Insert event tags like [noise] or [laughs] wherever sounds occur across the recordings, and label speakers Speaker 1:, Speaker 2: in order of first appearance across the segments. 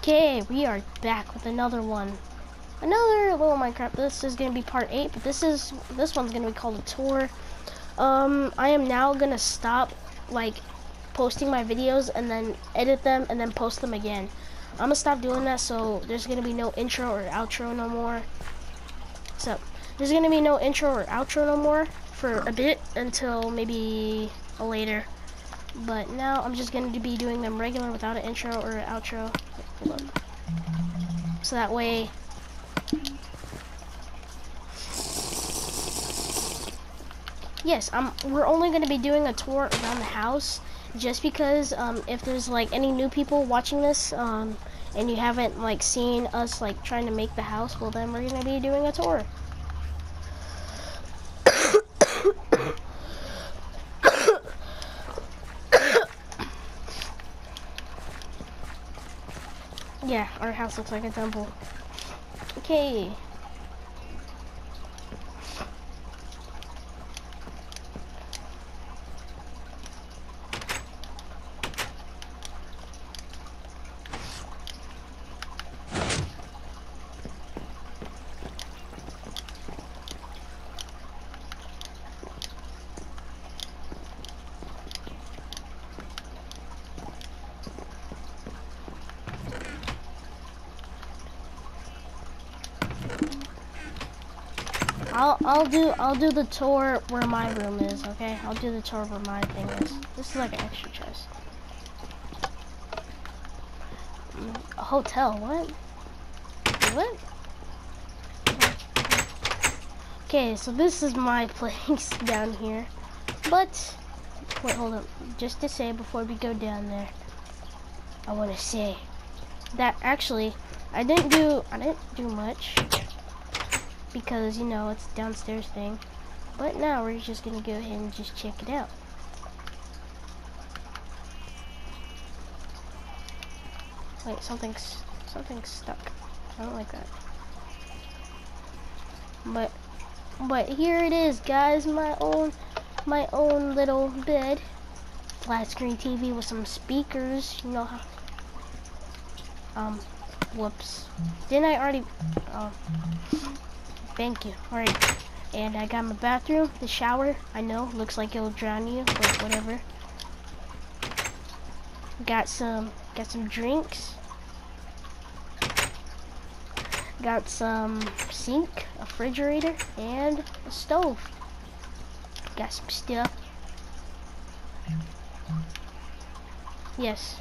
Speaker 1: Okay, we are back with another one. Another little Minecraft. This is gonna be part eight, but this is this one's gonna be called a tour. Um, I am now gonna stop like posting my videos and then edit them and then post them again. I'm gonna stop doing that, so there's gonna be no intro or outro no more. So there's gonna be no intro or outro no more for a bit until maybe a later. But now I'm just going to be doing them regular without an intro or an outro. So that way Yes, um, we're only going to be doing a tour around the house just because um, if there's like any new people watching this um, and you haven't like seen us like trying to make the house, well then we're going to be doing a tour. Yeah, our house looks like a temple. Okay. I'll I'll do I'll do the tour where my room is, okay? I'll do the tour where my thing is. This is like an extra chest. A hotel, what? What? Okay, so this is my [laughs] place down here. But wait, hold up. Just to say before we go down there, I wanna say that actually I didn't do I didn't do much because you know it's downstairs thing. But now we're just gonna go ahead and just check it out. Wait something's something's stuck. I don't like that. But but here it is guys. My own my own little bed. Flat screen TV with some speakers you know how um whoops. Didn't I already oh Thank you. Alright. And I got my bathroom, the shower. I know, looks like it'll drown you, but whatever. Got some got some drinks. Got some sink, a refrigerator, and a stove. Got some stuff. Yes.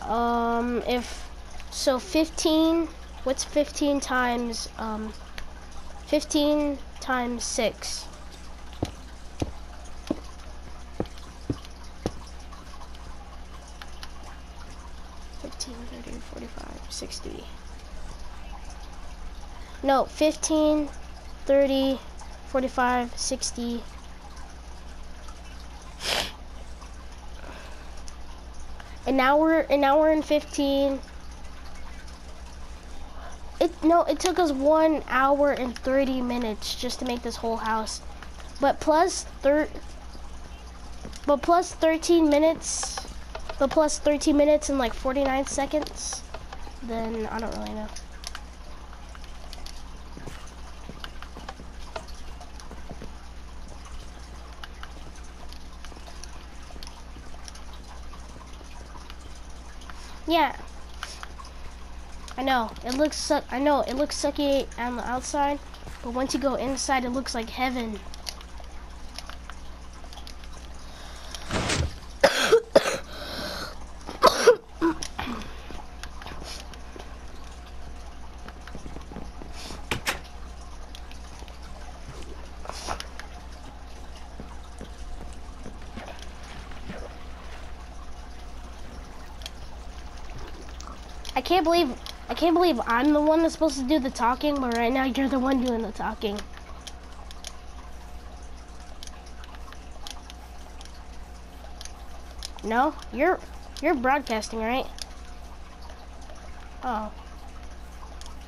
Speaker 1: Um, if, so 15 What's 15 times, um, 15 times 6? Fifteen, thirty, forty-five, sixty. No, 15, 30, 45, 60. An hour, an hour and 15. No, it took us one hour and 30 minutes just to make this whole house. But plus thir but plus 13 minutes, but plus 13 minutes and like 49 seconds, then I don't really know. Yeah, I know it looks. I know it looks sucky on the outside, but once you go inside, it looks like heaven. I can't believe I can't believe I'm the one that's supposed to do the talking, but right now you're the one doing the talking. No, you're you're broadcasting, right? Oh.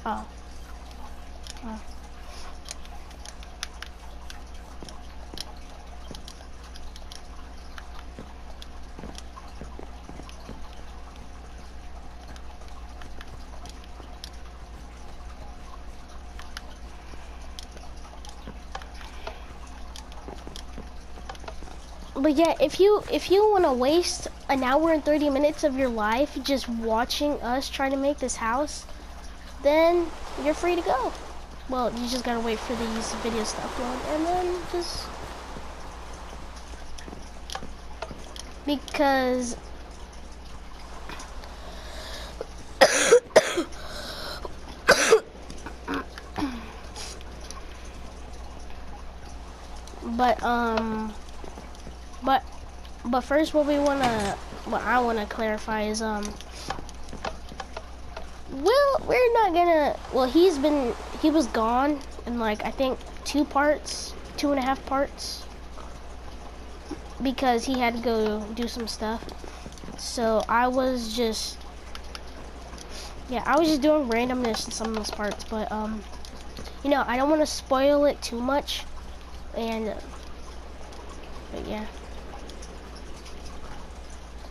Speaker 1: Oh. Oh. But yeah, if you if you want to waste an hour and 30 minutes of your life just watching us try to make this house, then you're free to go. Well, you just gotta wait for these videos to upload and then just because but um but first what we wanna what I wanna clarify is um well we're not gonna well he's been he was gone in like I think two parts two and a half parts because he had to go do some stuff. So I was just yeah I was just doing randomness in some of those parts but um you know I don't want to spoil it too much and but yeah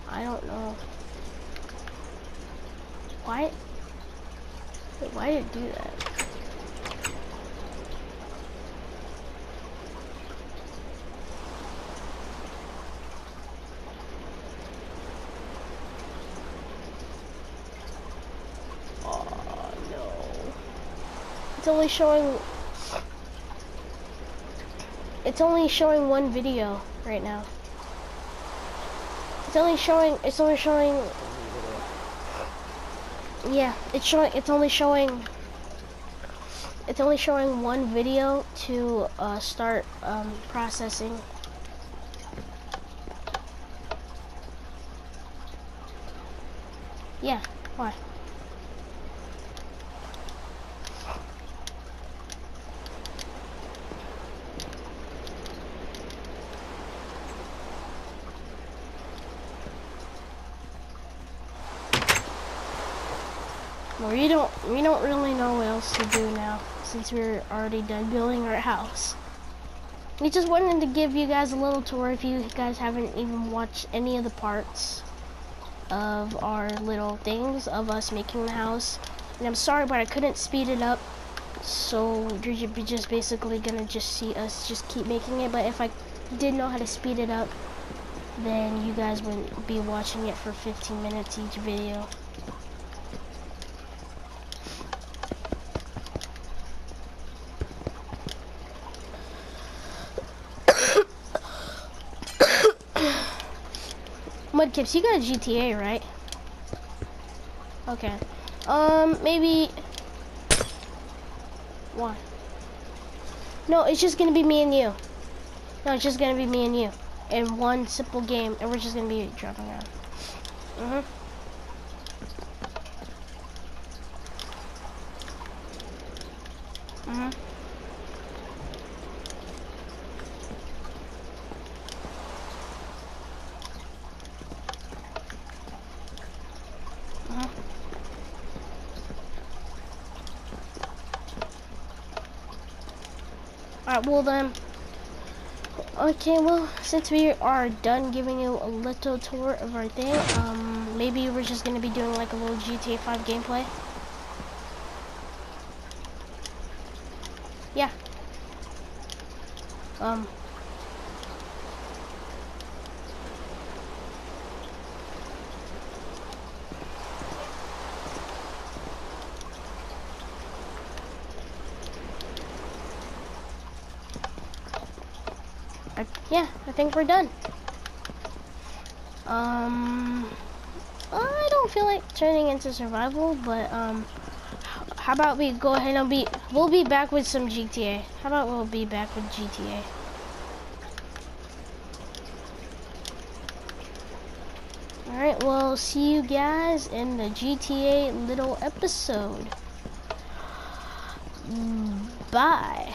Speaker 1: I don't know why why did it do that Oh no. It's only showing it's only showing one video right now. It's only showing, it's only showing, yeah, it's showing, it's only showing, it's only showing one video to uh, start um, processing. Yeah, why? We don't we don't really know what else to do now since we're already done building our house. We just wanted to give you guys a little tour if you guys haven't even watched any of the parts of our little things of us making the house. And I'm sorry, but I couldn't speed it up. So you're just basically gonna just see us just keep making it. But if I did know how to speed it up, then you guys wouldn't be watching it for 15 minutes each video. Mudkips, you got a GTA, right? Okay. Um, maybe... Why? No, it's just gonna be me and you. No, it's just gonna be me and you. In one simple game, and we're just gonna be driving around. Mm-hmm. Mm-hmm. Alright, well then. Okay, well, since we are done giving you a little tour of our thing, um, maybe we're just gonna be doing like a little GTA 5 gameplay. Yeah. Um, I, yeah, I think we're done. Um, I don't feel like turning into survival, but um, how about we go ahead and be, we'll be back with some GTA. How about we'll be back with GTA? Alright, well, see you guys in the GTA little episode. Bye.